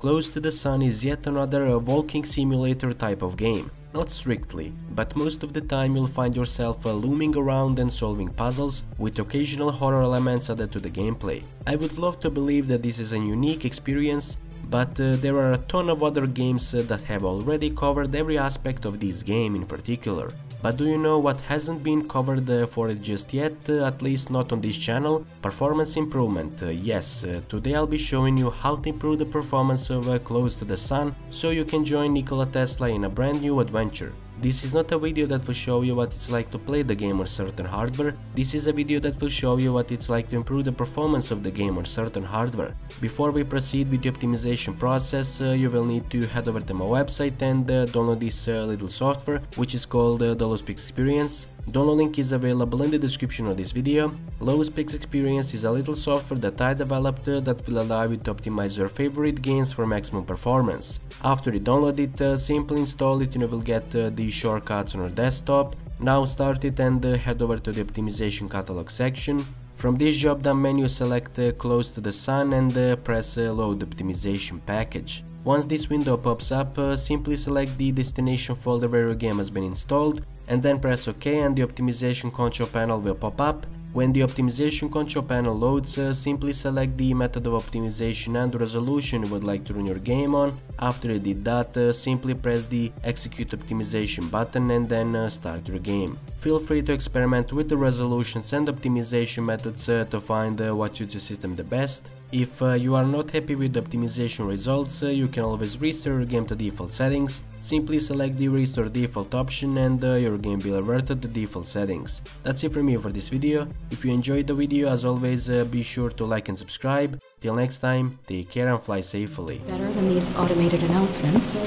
Close to the Sun is yet another walking simulator type of game. Not strictly, but most of the time you'll find yourself uh, looming around and solving puzzles, with occasional horror elements added to the gameplay. I would love to believe that this is a unique experience, but uh, there are a ton of other games uh, that have already covered every aspect of this game in particular. But do you know what hasn't been covered uh, for it just yet, uh, at least not on this channel? Performance improvement, uh, yes, today I'll be showing you how to improve the performance of Close to the Sun, so you can join Nikola Tesla in a brand new adventure. This is not a video that will show you what it's like to play the game on certain hardware, this is a video that will show you what it's like to improve the performance of the game on certain hardware. Before we proceed with the optimization process, uh, you will need to head over to my website and uh, download this uh, little software, which is called uh, the Low Specs Experience. Download link is available in the description of this video. The Low Specs Experience is a little software that I developed uh, that will allow you to optimize your favorite games for maximum performance. After you download it, uh, simply install it and you will get uh, shortcuts on your desktop. Now start it and uh, head over to the optimization catalog section. From this drop down menu select uh, close to the sun and uh, press load optimization package. Once this window pops up, simply select the destination folder where your game has been installed and then press OK and the optimization control panel will pop up. When the optimization control panel loads, uh, simply select the method of optimization and resolution you would like to run your game on. After you did that, uh, simply press the execute optimization button and then uh, start your game. Feel free to experiment with the resolutions and optimization methods uh, to find uh, what suits your system the best. If uh, you are not happy with the optimization results, uh, you can always restore your game to default settings. Simply select the restore default option and uh, your game will revert to the default settings. That's it from me for this video. If you enjoyed the video, as always, uh, be sure to like and subscribe. Till next time, take care and fly safely. Better than these automated announcements.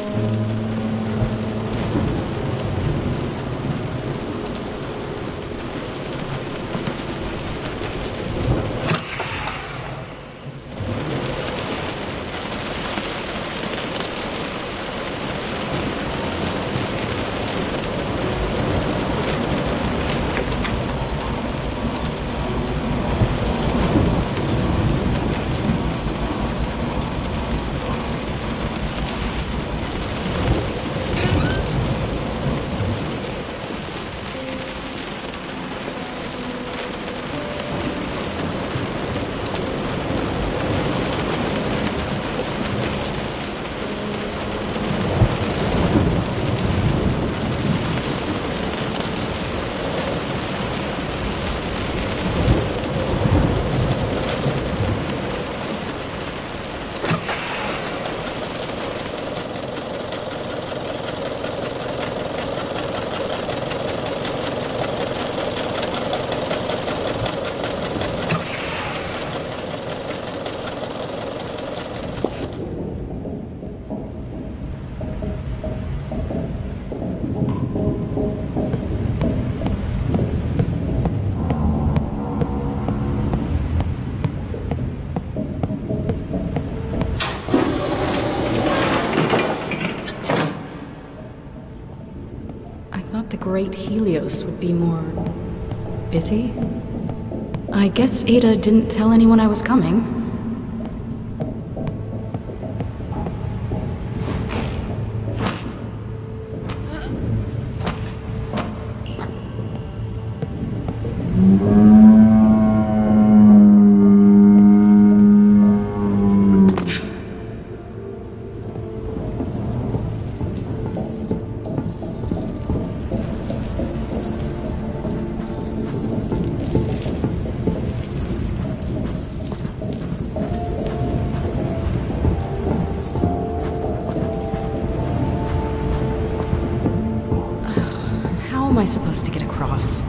I thought the Great Helios would be more. busy? I guess Ada didn't tell anyone I was coming. Am I supposed to get across?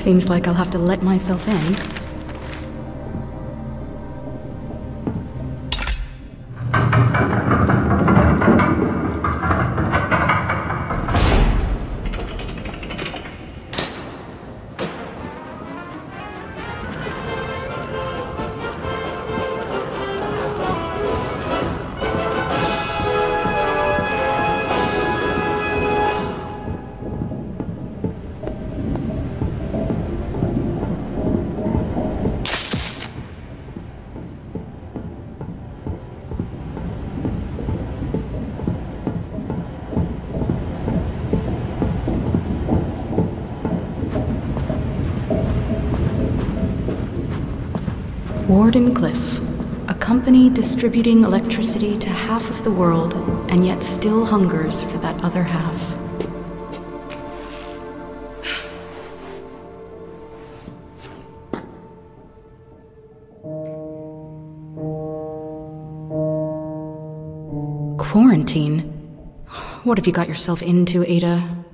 Seems like I'll have to let myself in. Wardenclyffe, a company distributing electricity to half of the world and yet still hungers for that other half. Quarantine? What have you got yourself into, Ada?